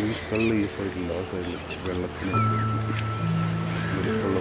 ഈ സ്കള്ള് ഈ സൈഡില്ല ആ സൈഡിൽ വെള്ളത്തിന് വെളുപ്പുള്ള